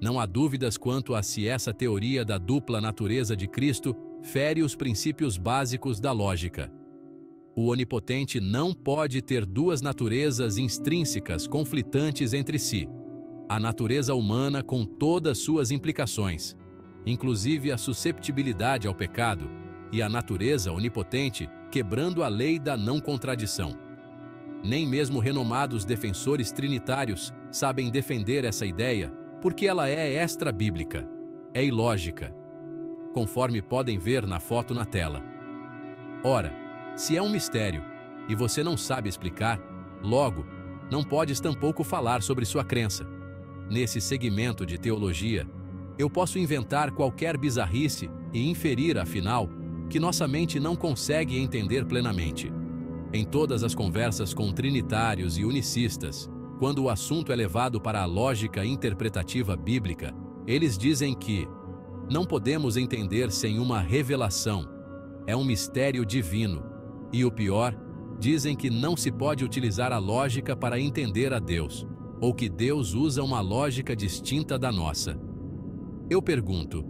Não há dúvidas quanto a se essa teoria da dupla natureza de Cristo fere os princípios básicos da lógica. O onipotente não pode ter duas naturezas intrínsecas conflitantes entre si. A natureza humana com todas suas implicações, inclusive a susceptibilidade ao pecado, e a natureza onipotente quebrando a lei da não contradição. Nem mesmo renomados defensores trinitários sabem defender essa ideia, porque ela é extra-bíblica, é ilógica, conforme podem ver na foto na tela. Ora, se é um mistério e você não sabe explicar, logo, não podes tampouco falar sobre sua crença. Nesse segmento de teologia, eu posso inventar qualquer bizarrice e inferir, afinal, que nossa mente não consegue entender plenamente. Em todas as conversas com trinitários e unicistas, quando o assunto é levado para a lógica interpretativa bíblica, eles dizem que não podemos entender sem uma revelação. É um mistério divino. E o pior, dizem que não se pode utilizar a lógica para entender a Deus, ou que Deus usa uma lógica distinta da nossa. Eu pergunto,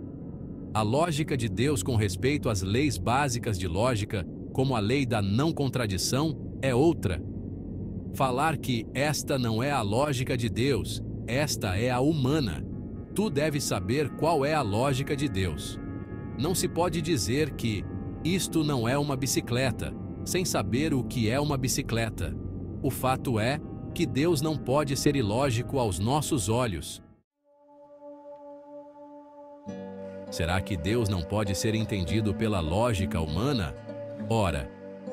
a lógica de Deus com respeito às leis básicas de lógica, como a lei da não contradição, é outra. Falar que esta não é a lógica de Deus, esta é a humana. Tu deves saber qual é a lógica de Deus. Não se pode dizer que isto não é uma bicicleta, sem saber o que é uma bicicleta. O fato é que Deus não pode ser ilógico aos nossos olhos. Será que Deus não pode ser entendido pela lógica humana? Ora,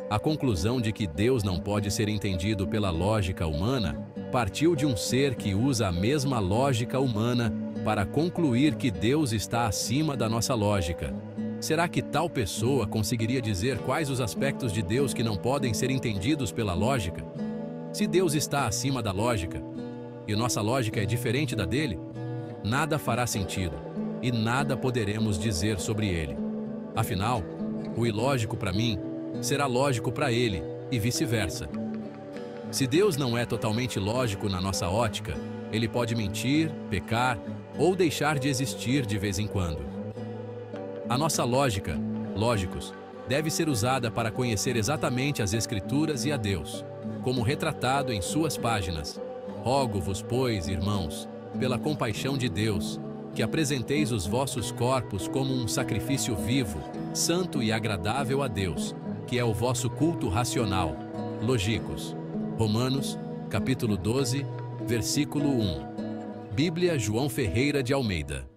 a conclusão de que Deus não pode ser entendido pela lógica humana partiu de um ser que usa a mesma lógica humana para concluir que Deus está acima da nossa lógica. Será que tal pessoa conseguiria dizer quais os aspectos de Deus que não podem ser entendidos pela lógica? Se Deus está acima da lógica e nossa lógica é diferente da dele, nada fará sentido e nada poderemos dizer sobre ele. Afinal, o ilógico para mim será lógico para ele e vice-versa. Se Deus não é totalmente lógico na nossa ótica, ele pode mentir, pecar ou deixar de existir de vez em quando. A nossa lógica, lógicos, deve ser usada para conhecer exatamente as Escrituras e a Deus, como retratado em suas páginas. Rogo-vos, pois, irmãos, pela compaixão de Deus, que apresenteis os vossos corpos como um sacrifício vivo, santo e agradável a Deus, que é o vosso culto racional. Logicos. Romanos, capítulo 12, versículo 1. Bíblia João Ferreira de Almeida.